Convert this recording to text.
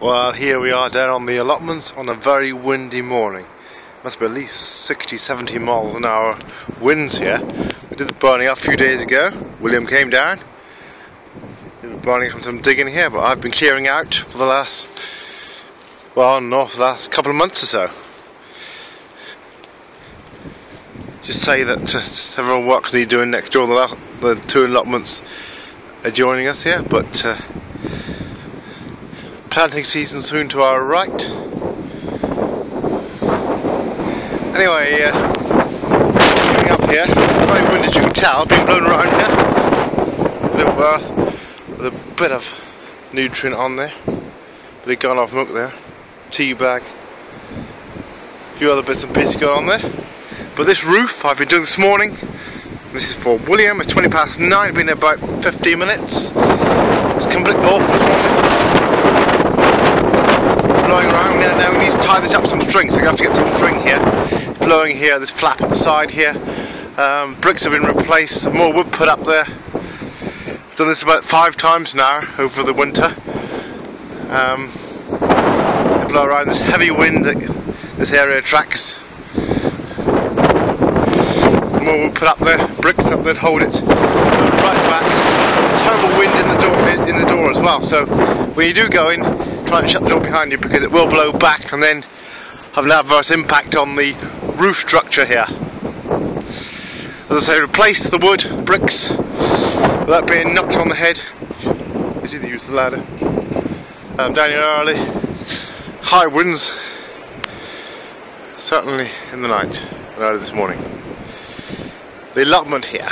Well, here we are down on the allotments on a very windy morning. Must be at least 60, 70 miles an hour winds here. We did the burning up a few days ago. William came down. Did the burning from some digging here, but I've been clearing out for the last, well, not the last couple of months or so. Just say that uh, several works need doing next door. The, the two allotments adjoining us here, but. Uh, planting season soon to our right. Anyway, uh, coming up here, it's very windy as you can tell, being blown around here. A little earth with a bit of nutrient on there. Bit of gone off milk there. Tea bag. A few other bits and pieces going on there. But this roof I've been doing this morning. This is for William, it's 20 past 9, been about 15 minutes. It's completely off blowing around. Now, now we need to tie this up with some string, so we have to get some string here. Blowing here, this flap at the side here. Um, bricks have been replaced, more wood put up there. I've done this about five times now over the winter. Um, blow around this heavy wind that this area attracts. More wood put up the bricks up there hold it right back. Terrible wind in the door in the door as well. So when you do go in, try and shut the door behind you because it will blow back and then have an adverse impact on the roof structure here. As I say, replace the wood, bricks, without being knocked on the head. It's either use the ladder. Um, down here early, high winds, certainly in the night and early this morning. Allotment here